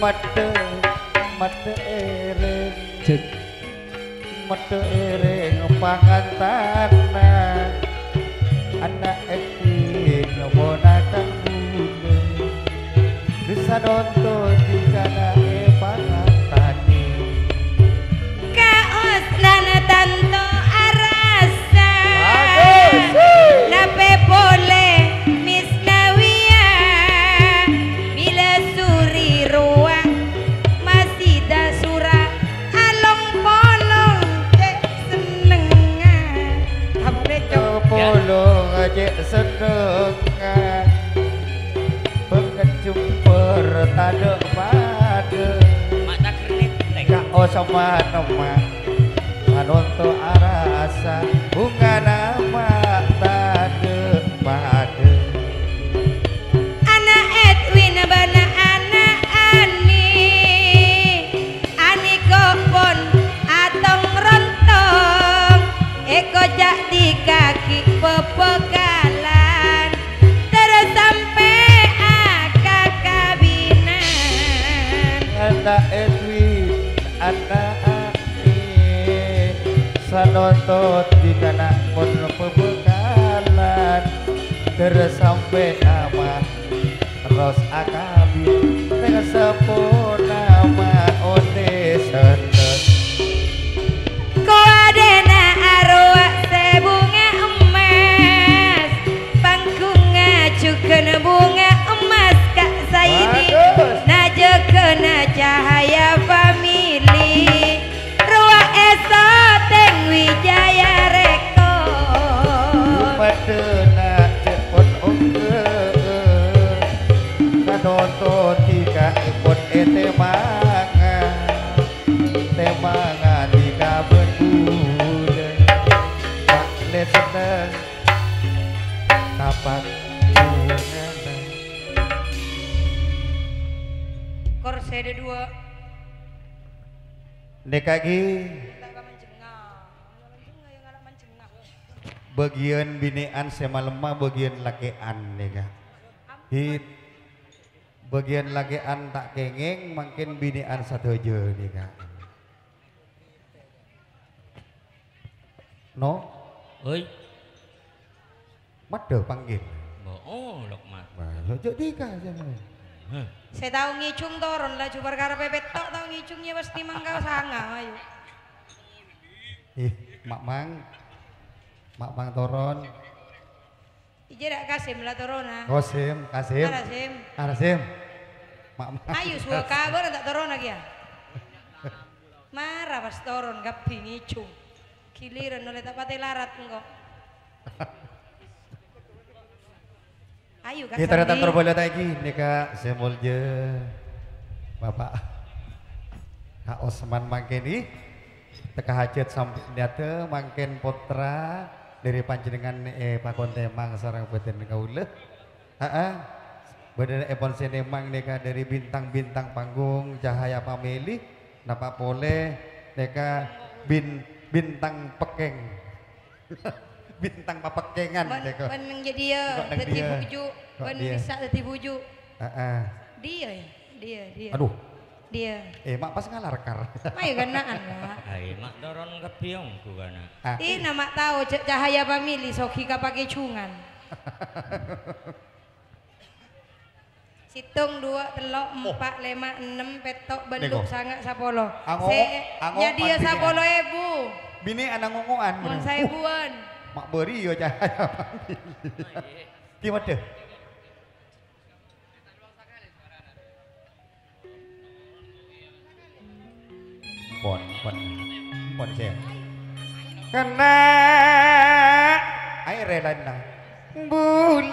mate mate ere. Jek mate ere pangantan anak eti ngobona tak bule bisa nonton di kanan tade pade mata kredit teh. Ka osoma temah manuntu arasa. Bunga nama. Ada dua. Nekagi bagian binean semalemah bagian lakean nega hit. Bagian lakean tak kengeng makin binean satu aja nega no? Oi, mada panggil. Oh lok mat. Ojo dika sama Heh. Saya tahu ngicung toron lah Coba karena pepet tok tahu ngicungnya pasti mangkau sanga ayo ih mak mang. Mak mang toron. Ije dak kasim lah torona kosim kasim. Ara sim. Arasim mak mang. Ayo suka kabar tak turun lagi ya. Marah pas turun gapi ngicung. Giliran oleh tak pati larat engkau. Ayo kan. kita datang terboleh lagi. Nika semolje bapak. Kak Osman mangken ih teka hajat sampai nyata mangken potra dari panjenengan eh pakon temang sarang beten kaula heeh Badan Epon Senemang neka dari bintang-bintang panggung Cahaya Pameli napa pole neka bin bintang pekeng bintang papekengan jadi ya, dia? bujuk, Kok ben dia? bisa teti bujuk. Heeh. Dia ya, dia, dia. aduh Dia. eh mak pas ngalarkar Mayu ganaan lah. Ai mak doron kepiong ku kana. Ah, Ini nama tahu cahaya pamili soki pakai cungan. Situng dua telok empat lima enam petok beluk sangat sapolo. Ango- Se- ango nya dia sapolo ebu. bini anak ngomongan Mon saya Uh, buan. Mak beri yo cah, pamili. Ki wedhe. Pon pon pon saya. Kena air relana. Bulan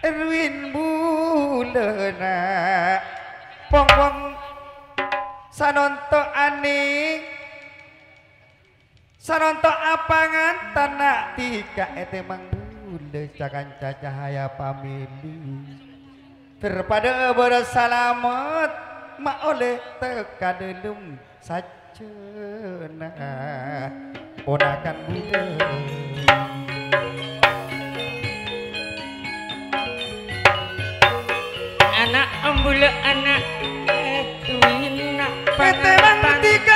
Erwin bulan Pong pong sanonto aning sanonto apangan tanah tiga? Ete manggule cakan cahaya pamili terpada bersalamat mak oleh teka delum sacena ponakan budak anak embule anak etuin nak Kete bang tiga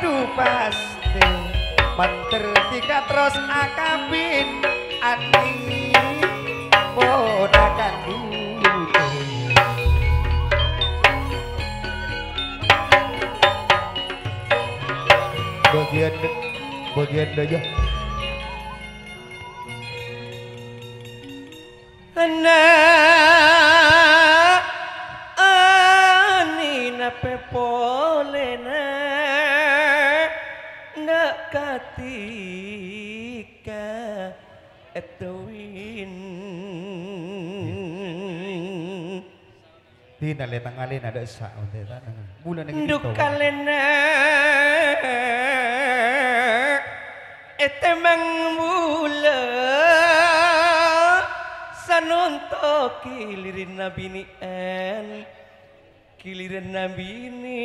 judu pasti. Manter tiga terus akabin. Ani podakan dulu bagian bagian aja anak ani nape katika etuin Tina letang alin ada sa onte ta bulan yang Nduk kalena etemang mula sanonto kilirin nabini en kilirin nabini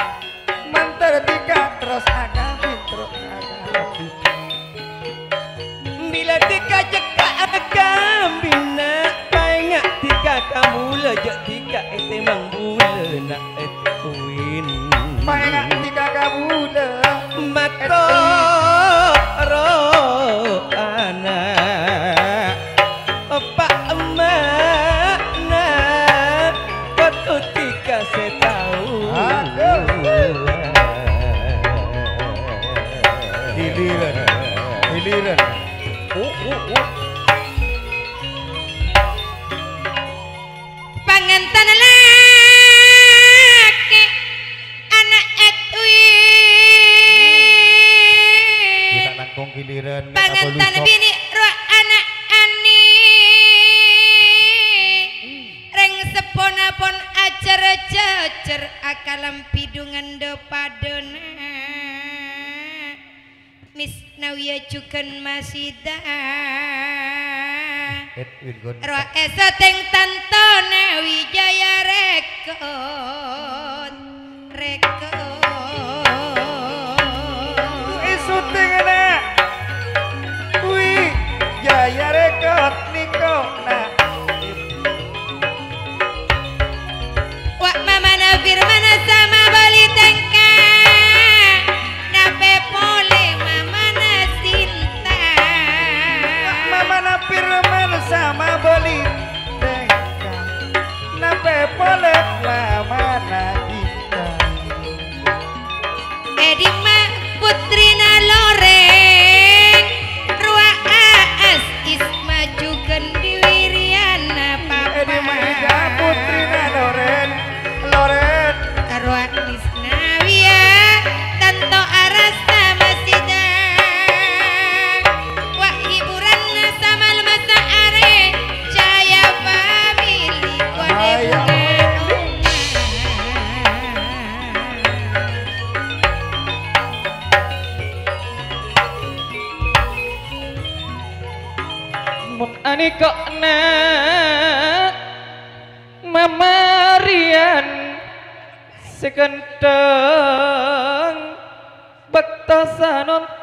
Pangantan laki anak etui Kita nangkong giliran nek apa Pangantan lusok. bini roh anak ani. Reng sepona-pon ajar jajar akalam pidungan depadona Mis nawiya cukan masida Edwin Gun. Roa eseting tantone wijaya rekor. Sam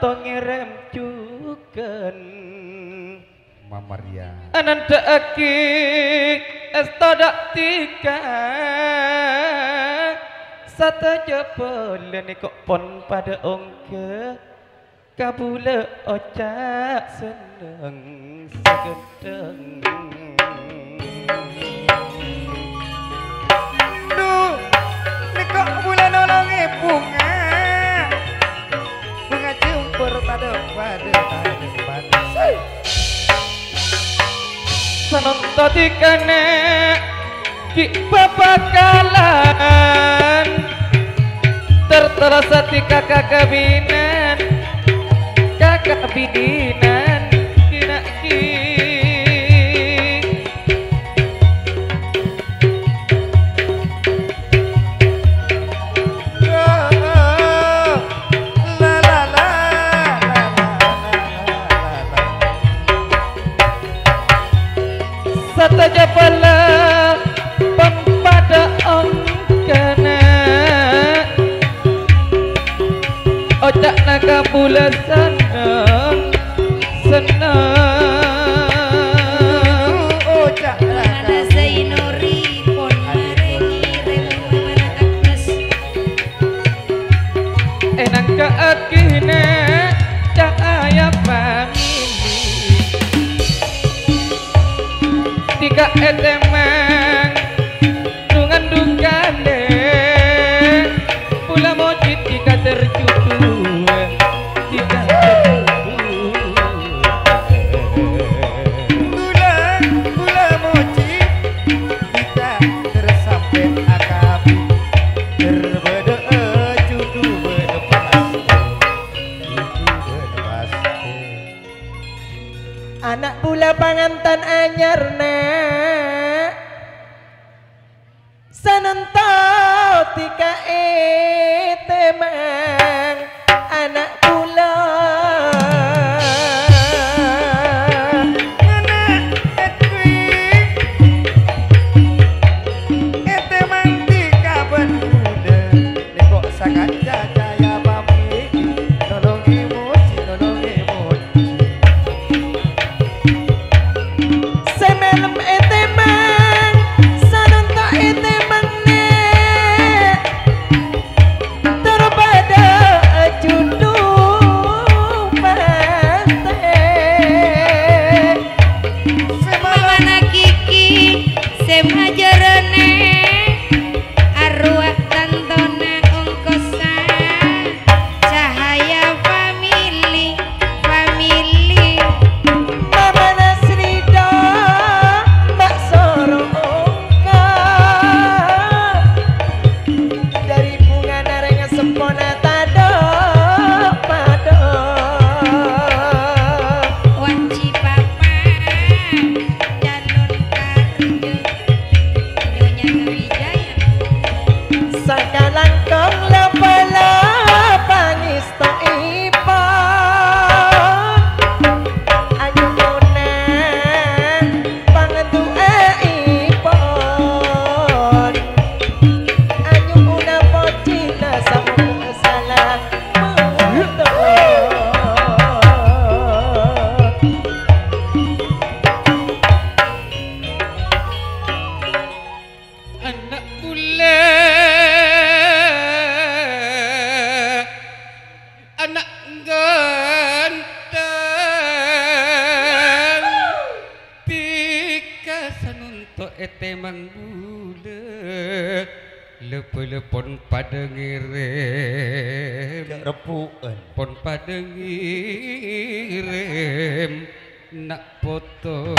to ngirim juken Mamaria anandaki estodak tiga satu jebol kok pon pada ongke. Kabule ocak seneng segedeng. Duh nikok bulan nolong ibu Sananta dikene ki babakalan tertara sati kakak kabinan kakak bidinan kinak kinak panganten anyar na anak anak ganteng pikasan untuk eteman bule lepelepon pada ngire repukan. Pon pada ngirem nak potong.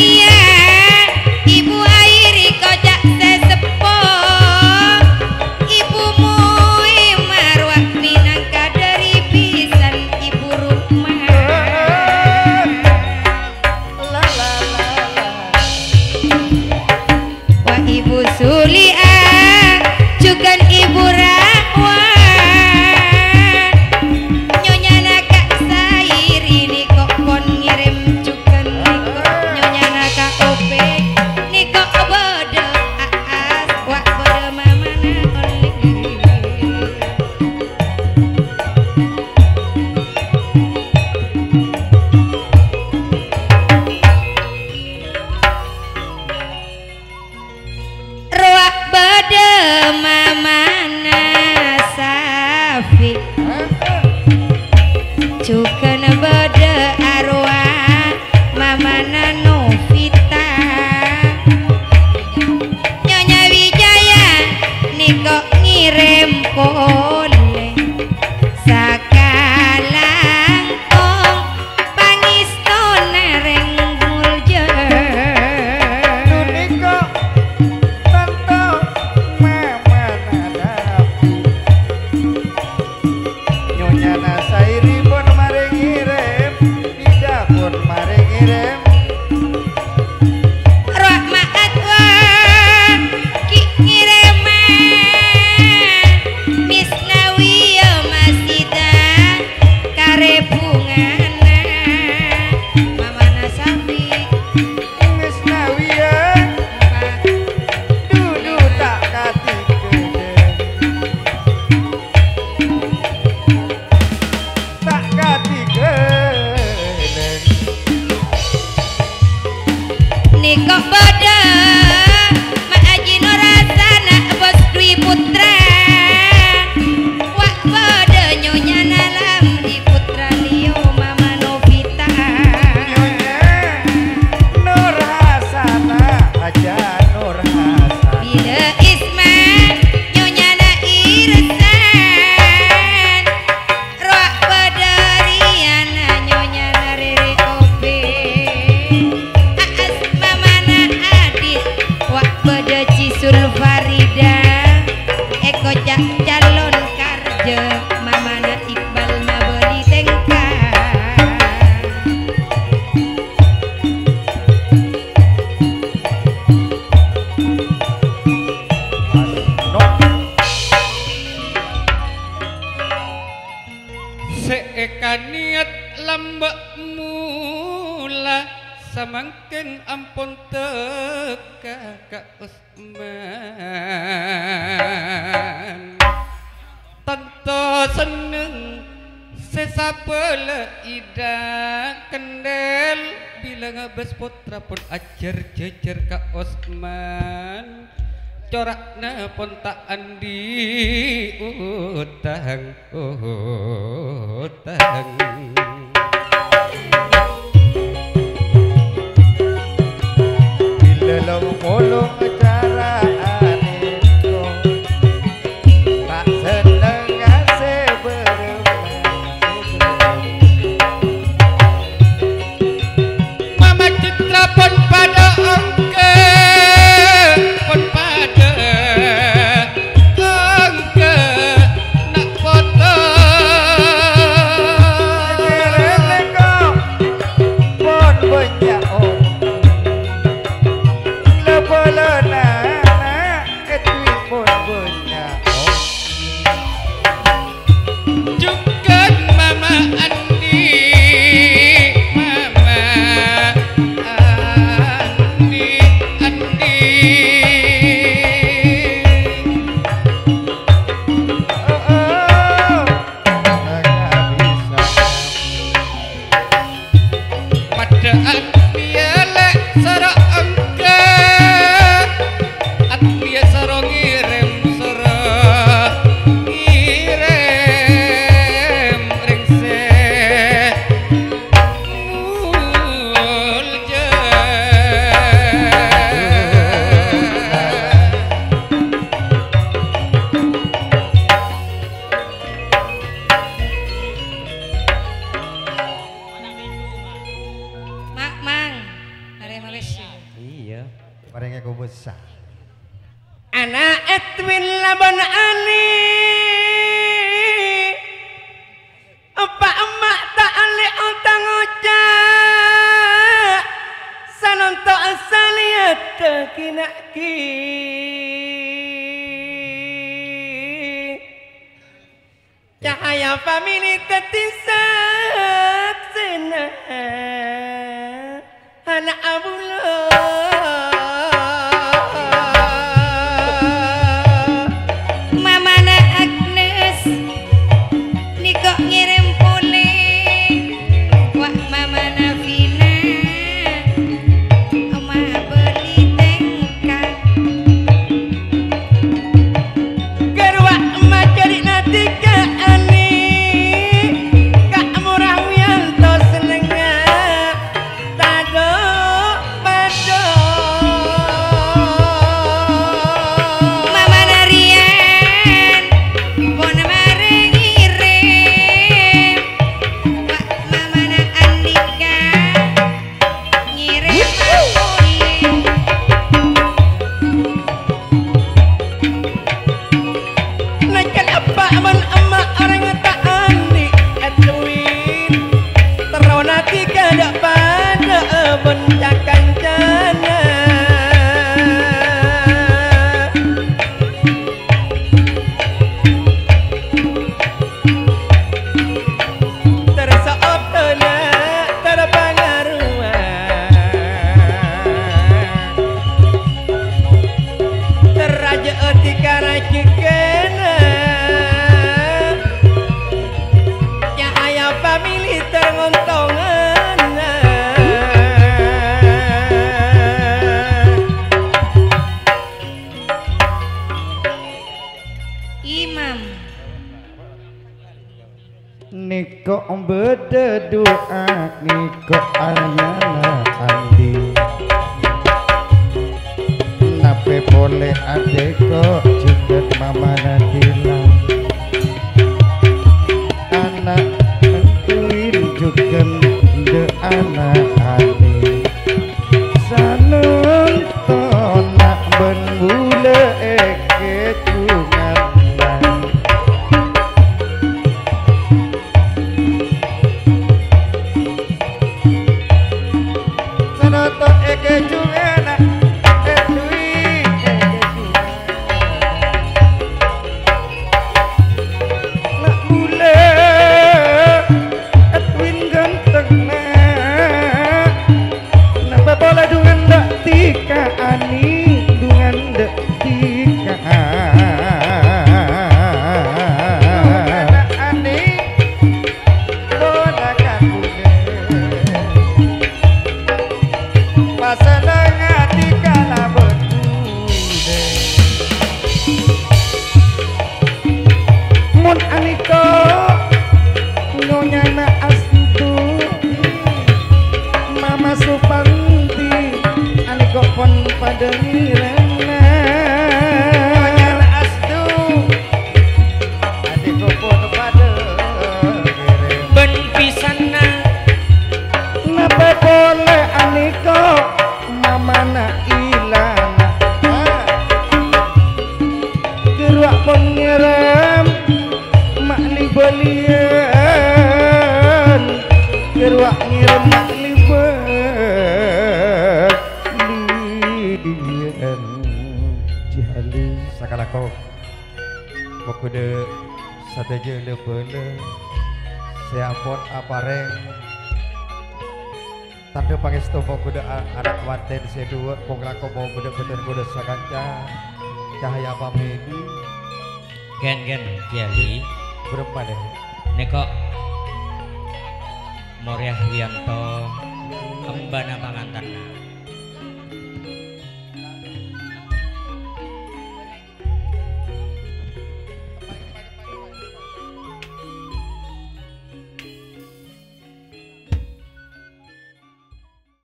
নিয়ে Eka niat lambak mula Samangkin ampun teka Kak Usman. Tentu seneng Sesapele ida kendel Bila ngebes putra pun ajar jejer Kak Usman. corak na pun tak andi utang utang. Bila lo polong cabeza. महक के Siapun apareng Tanda pangestu bokude a- anak wanten sedua Ponglako mau bener-bener kuda sakanca Cahaya pamedi gen gen kiali Berempat deh neko Moryah Wianto embana pangantarna